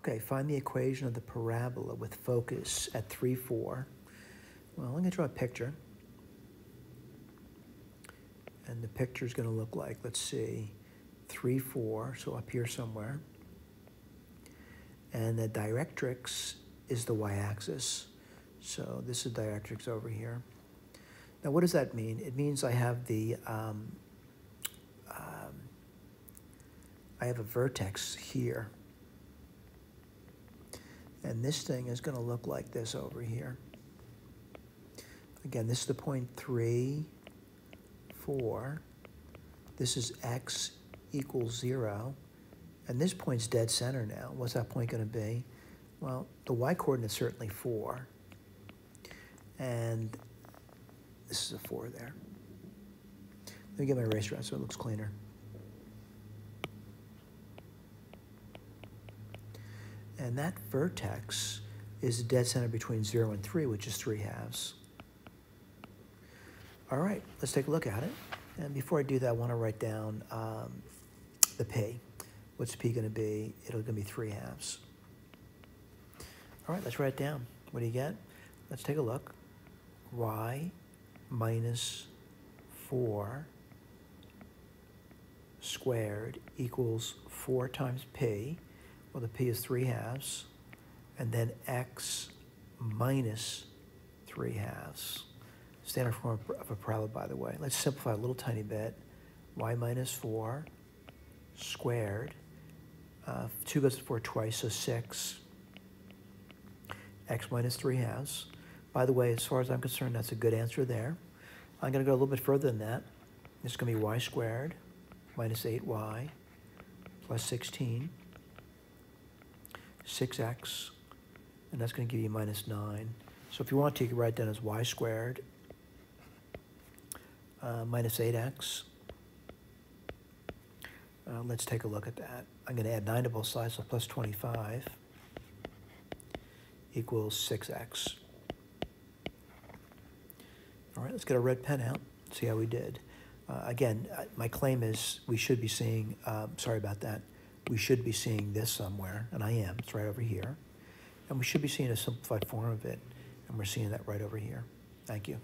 Okay, find the equation of the parabola with focus at 3, 4. Well, I'm going to draw a picture. And the picture is going to look like, let's see, 3, 4, so up here somewhere. And the directrix is the y-axis. So this is directrix over here. Now, what does that mean? It means I have the, um, um, I have a vertex here. And this thing is going to look like this over here. Again, this is the point 3, 4. This is x equals 0. And this point's dead center now. What's that point going to be? Well, the y-coordinate is certainly 4. And this is a 4 there. Let me get my eraser out so it looks cleaner. And that vertex is the dead center between 0 and 3, which is 3 halves. All right, let's take a look at it. And before I do that, I want to write down um, the p. What's p going to be? It'll going to be 3 halves. All right, let's write it down. What do you get? Let's take a look. y minus 4 squared equals 4 times p. Well, the p is 3 halves. And then x minus 3 halves. Standard form of a parabola, by the way. Let's simplify a little tiny bit. y minus 4 squared. Uh, 2 goes to 4 twice, so 6. x minus 3 halves. By the way, as far as I'm concerned, that's a good answer there. I'm going to go a little bit further than that. It's going to be y squared minus 8y plus 16, 6x, and that's going to give you minus 9. So if you want to, you can write down as y squared uh, minus 8x. Uh, let's take a look at that. I'm going to add 9 to both sides, so plus 25 equals 6x. All right, let's get a red pen out, see how we did. Uh, again, uh, my claim is we should be seeing, um, sorry about that, we should be seeing this somewhere, and I am, it's right over here. And we should be seeing a simplified form of it, and we're seeing that right over here. Thank you.